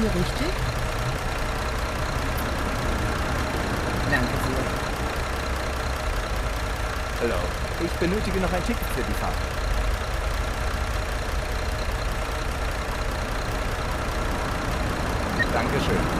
hier richtig? Danke sehr. Hallo. Ich benötige noch ein Ticket für die Fahrt. Dankeschön.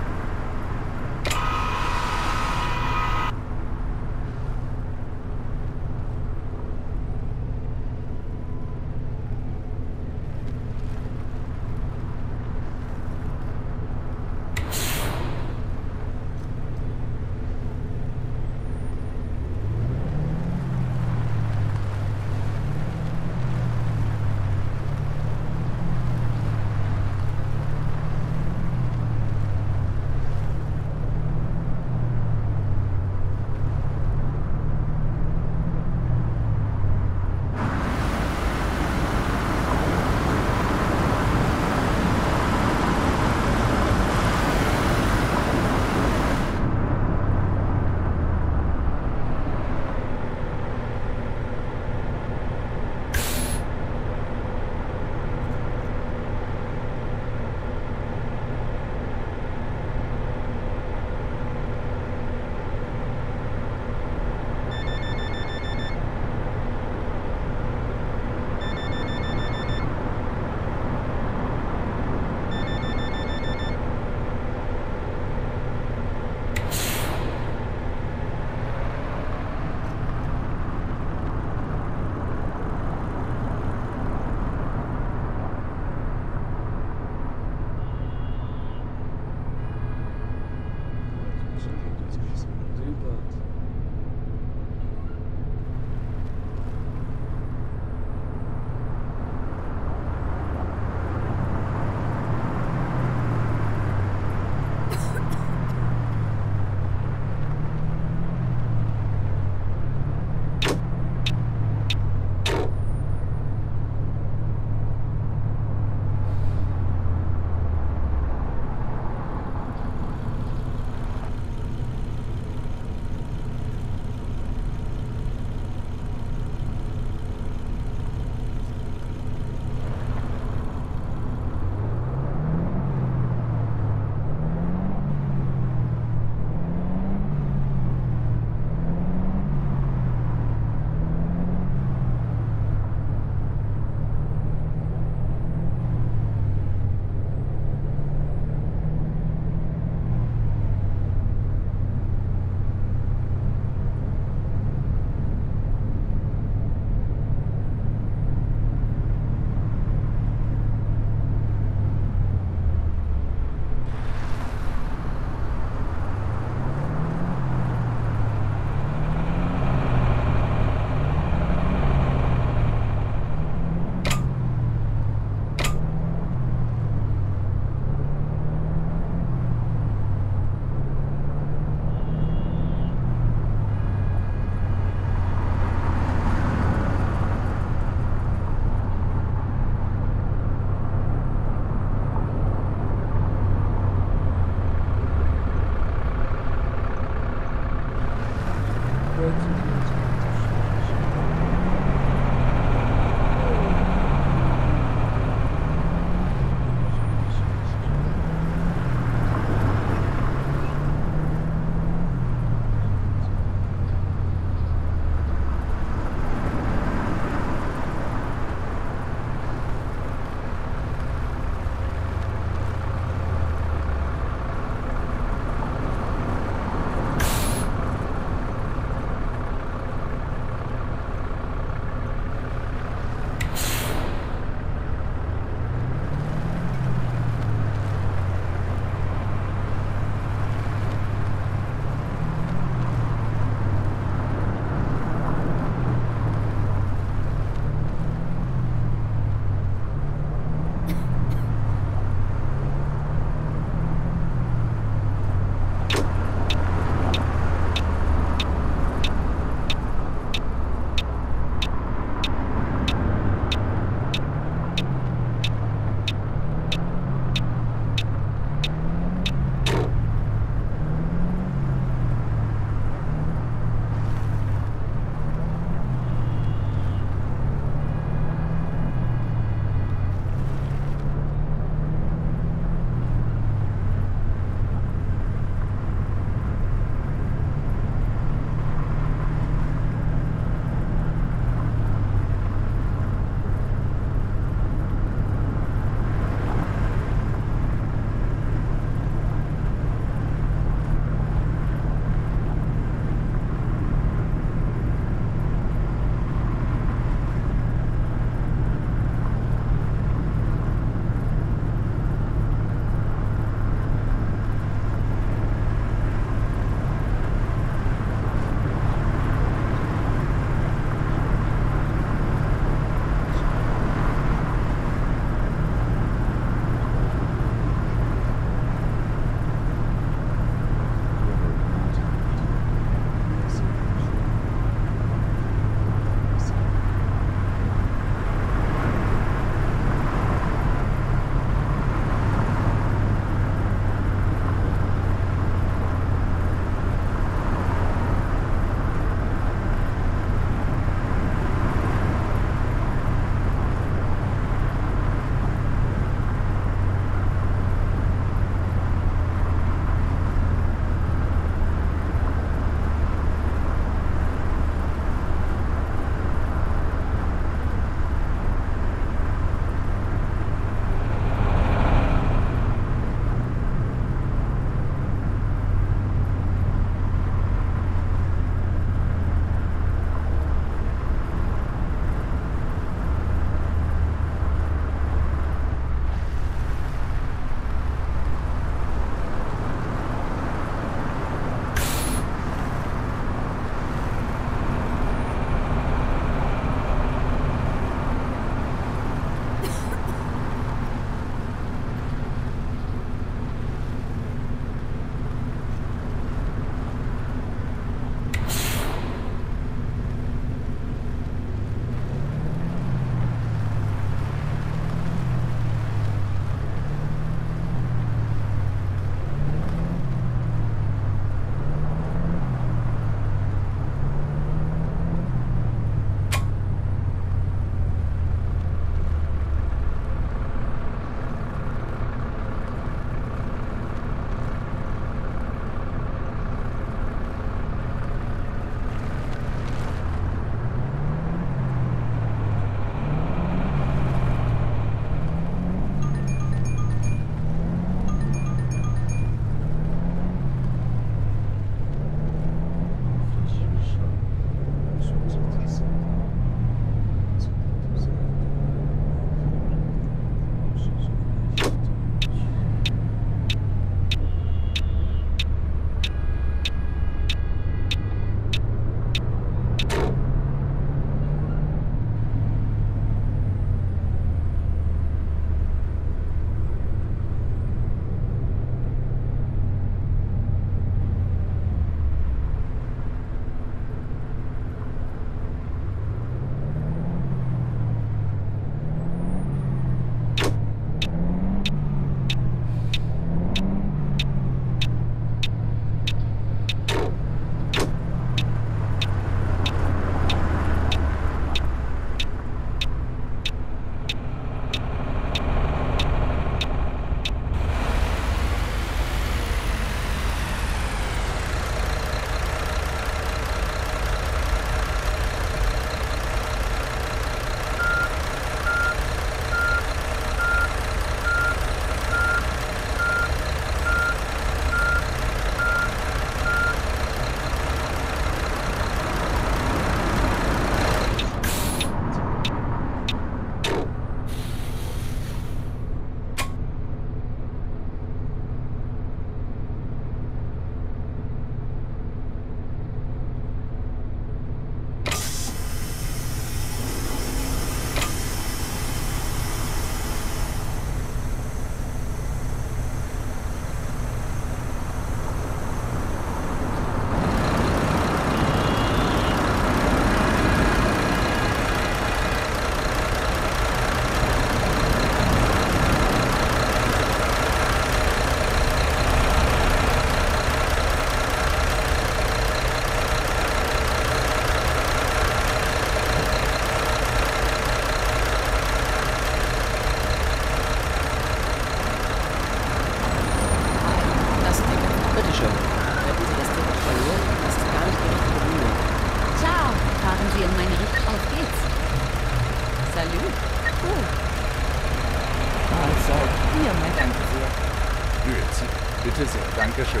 Dankeschön.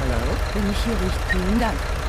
Hallo? Bin ich hier richtig? Vielen Dank.